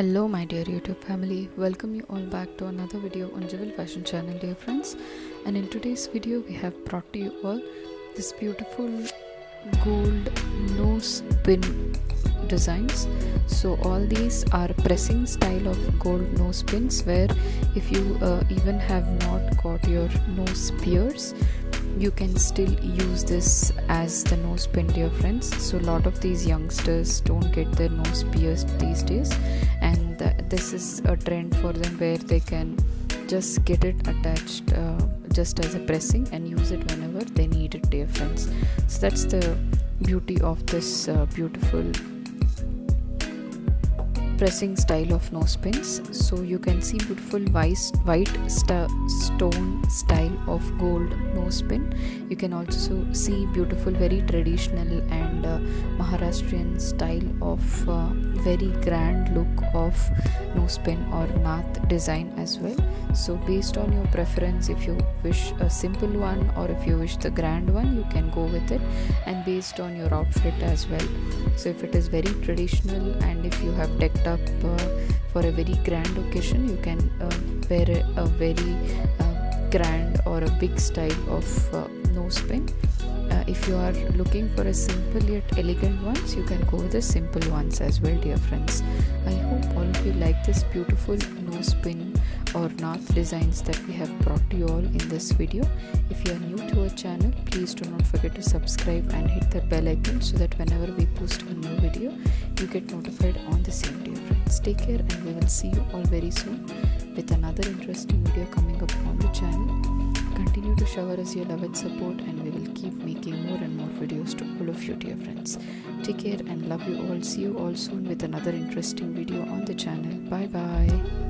hello my dear youtube family. Welcome you all back to another video on jewel fashion channel dear friends. And in today's video we have brought to you all this beautiful gold nose pin designs. So all these are pressing style of gold nose pins where if you uh, even have not got your nose pierced you can still use this as the nose pin dear friends. So a lot of these youngsters don't get their nose pierced these days. And uh, this is a trend for them where they can just get it attached uh, just as a pressing and use it whenever they need it dear friends. So that's the beauty of this uh, beautiful pressing style of nose pins so you can see beautiful white, white st stone style of gold nose pin you can also see beautiful very traditional and uh, maharashtrian style of uh, very grand look of nose pin or nath design as well. So based on your preference if you wish a simple one or if you wish the grand one you can go with it. And based on your outfit as well. So if it is very traditional and if you have decked up uh, for a very grand occasion you can uh, wear a, a very uh, grand or a big style of uh, nose pin uh, if you are looking for a simple yet elegant ones you can go with the simple ones as well dear friends. I hope all of you like this beautiful nose pin or nath designs that we have brought to you all in this video. If you are new to our channel please do not forget to subscribe and hit that bell icon so that whenever we post a new video you get notified on the same dear friends. Take care and we will see you all very soon with another interesting video coming up shower us your love and support and we will keep making more and more videos to all of you dear friends. Take care and love you all. See you all soon with another interesting video on the channel. Bye bye